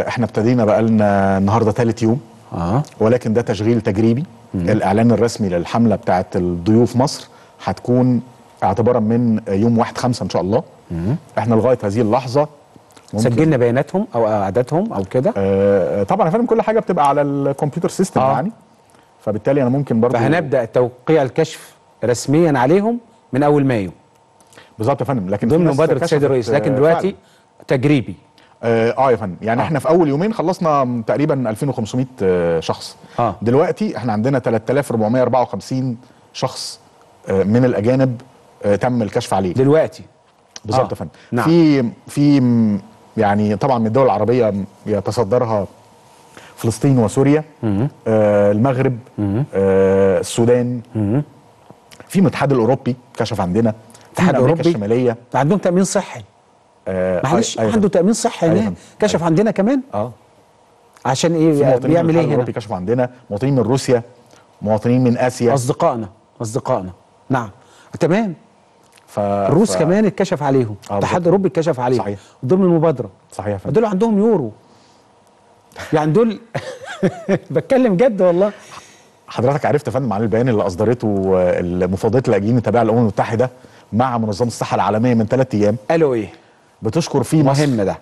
آه، إحنا ابتدينا بقالنا النهارده ثالث يوم. آه. ولكن ده تشغيل تجريبي. الإعلان الرسمي للحملة بتاعه الضيوف مصر هتكون اعتبارا من يوم 1 5 إن شاء الله. إحنا لغاية هذه اللحظة ممكن سجلنا بياناتهم أو أعدادهم أو كده؟ آه طبعا يا فندم كل حاجة بتبقى على الكمبيوتر سيستم آه. يعني. فبالتالي أنا ممكن برضو فهنبدأ توقيع الكشف رسميا عليهم من أول مايو. بالظبط يا فندم. لكن ضمن مبادرة السيد الرئيس. لكن آه، دلوقتي تجريبي. آه آه يا فندم. يعني آه. إحنا في أول يومين خلصنا تقريبا 2500 آه، شخص. آه. دلوقتي إحنا عندنا 3454 شخص آه، من الأجانب آه، تم الكشف عليه. دلوقتي؟ بالظبط آه. يا فندم. نعم. في في يعني طبعا من الدول العربية يتصدرها فلسطين وسوريا آه المغرب آه السودان. في الاتحاد الأوروبي كشف عندنا الاتحاد الأوروبي؟ الشمالية. عندهم تأمين صحي. معلش أيوة. عنده تأمين صحي أيوة. هناك فندم. كشف أيوة. عندنا كمان؟ آه. عشان إيه؟ بيعمل إيه هنا؟ كشفوا عندنا مواطنين من روسيا مواطنين من آسيا. أصدقائنا أصدقائنا. نعم. تمام. ف... الروس ف... كمان اتكشف عليهم. آه، الاتحاد. الأوروبي اتكشف عليهم. صحيح. ضمن المبادرة. صحيح فندم. دول عندهم يورو. يعني دول بتكلم جد والله. حضرتك عرفت يا فندم عن البيان اللي أصدرته آه، المفوضيه اللاجئين التابعه للامم المتحدة مع منظمة الصحة العالمية من ثلاث أيام؟ قالوا إيه؟ بتشكر فيه مصر. مهم ده.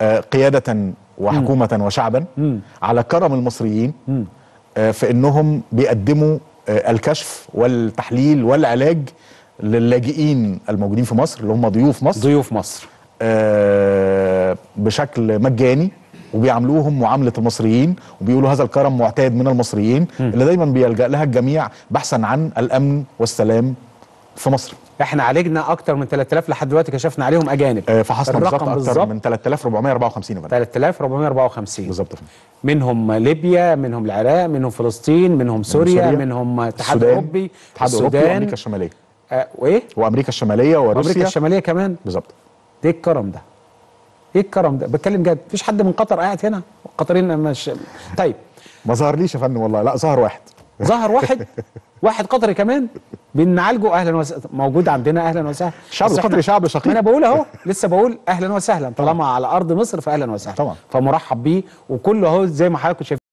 آه، قيادة وحكومة وشعبا على كرم المصريين آه، في إنهم بيقدموا آه، الكشف والتحليل والعلاج للاجئين الموجودين في مصر اللي هم ضيوف مصر. ضيوف مصر. بشكل مجاني وبيعاملوهم معاملة المصريين وبيقولوا هذا الكرم معتاد من المصريين اللي دايما بيلجأ لها الجميع بحثا عن الأمن والسلام في مصر. إحنا عالجنا أكتر من 3000 لحد دلوقتي كشفنا عليهم أجانب. آه، فحصنا بالظبط الرقم أكثر بالظبط من 3454 يا فندم. 3454 بالظبط. منهم ليبيا منهم العراق منهم فلسطين منهم سوريا سوريا، منهم الاتحاد السودان، الأوروبي الاتحاد الأوروبي وأمريكا الشمالية. آه وإيه؟ وأمريكا الشمالية وأمريكا وروسيا الشمالية كمان. بالظبط. إيه الكرم ده؟ إيه الكرم ده؟ بتكلم جد. مفيش حد من قطر قاعد هنا؟ القطريين مش طيب. ما ظهرليش يا فندم والله. لا ظهر واحد. ظهر واحد واحد قطري كمان. بنعالجه أهلا وسهلا موجود عندنا أهلا وسهلا. إحنا- القطري شعب شقيق. أنا بقول أهو لسه بقول أهلا وسهلا. طالما على أرض مصر فاهلا وسهلا. طبعا. فمرحب بيه وكله أهو زي ما حضراتكم شايفين